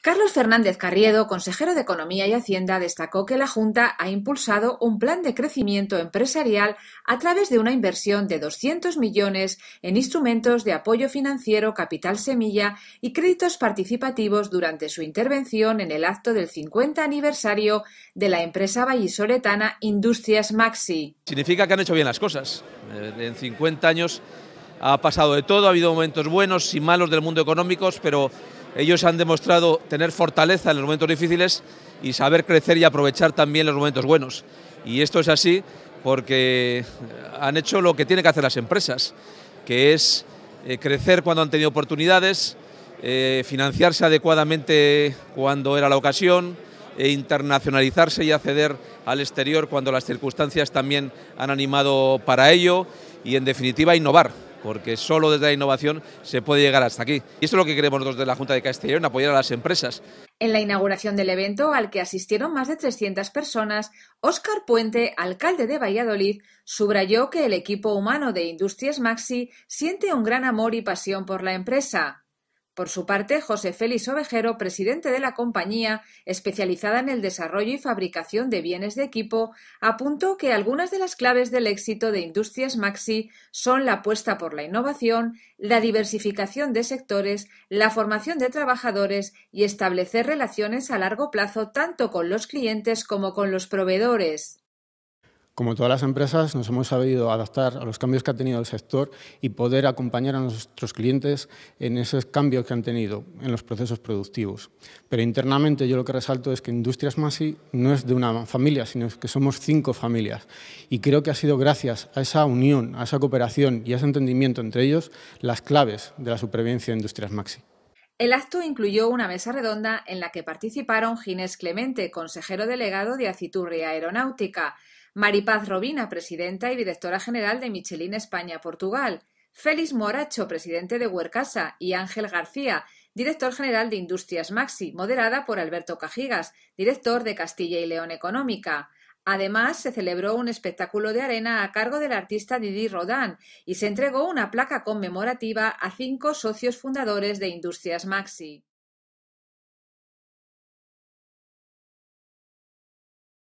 Carlos Fernández Carriedo, consejero de Economía y Hacienda, destacó que la Junta ha impulsado un plan de crecimiento empresarial a través de una inversión de 200 millones en instrumentos de apoyo financiero, capital semilla y créditos participativos durante su intervención en el acto del 50 aniversario de la empresa vallisoletana Industrias Maxi. Significa que han hecho bien las cosas. Eh, en 50 años ha pasado de todo, ha habido momentos buenos y malos del mundo económico, pero ellos han demostrado tener fortaleza en los momentos difíciles y saber crecer y aprovechar también los momentos buenos. Y esto es así porque han hecho lo que tienen que hacer las empresas, que es eh, crecer cuando han tenido oportunidades, eh, financiarse adecuadamente cuando era la ocasión, e internacionalizarse y acceder al exterior cuando las circunstancias también han animado para ello y en definitiva innovar porque solo desde la innovación se puede llegar hasta aquí. Y esto es lo que queremos nosotros de la Junta de Castellón, apoyar a las empresas. En la inauguración del evento, al que asistieron más de 300 personas, Óscar Puente, alcalde de Valladolid, subrayó que el equipo humano de Industrias Maxi siente un gran amor y pasión por la empresa. Por su parte, José Félix Ovejero, presidente de la compañía, especializada en el desarrollo y fabricación de bienes de equipo, apuntó que algunas de las claves del éxito de Industrias Maxi son la apuesta por la innovación, la diversificación de sectores, la formación de trabajadores y establecer relaciones a largo plazo tanto con los clientes como con los proveedores. Como todas las empresas, nos hemos sabido adaptar a los cambios que ha tenido el sector y poder acompañar a nuestros clientes en esos cambios que han tenido en los procesos productivos. Pero internamente yo lo que resalto es que Industrias Masi no es de una familia, sino que somos cinco familias. Y creo que ha sido gracias a esa unión, a esa cooperación y a ese entendimiento entre ellos las claves de la supervivencia de Industrias Maxi. El acto incluyó una mesa redonda en la que participaron Ginés Clemente, consejero delegado de Aciturria Aeronáutica, Maripaz Robina, presidenta y directora general de Michelin España-Portugal, Félix Moracho, presidente de Huercasa, y Ángel García, director general de Industrias Maxi, moderada por Alberto Cajigas, director de Castilla y León Económica. Además, se celebró un espectáculo de arena a cargo del artista Didi Rodán y se entregó una placa conmemorativa a cinco socios fundadores de Industrias Maxi.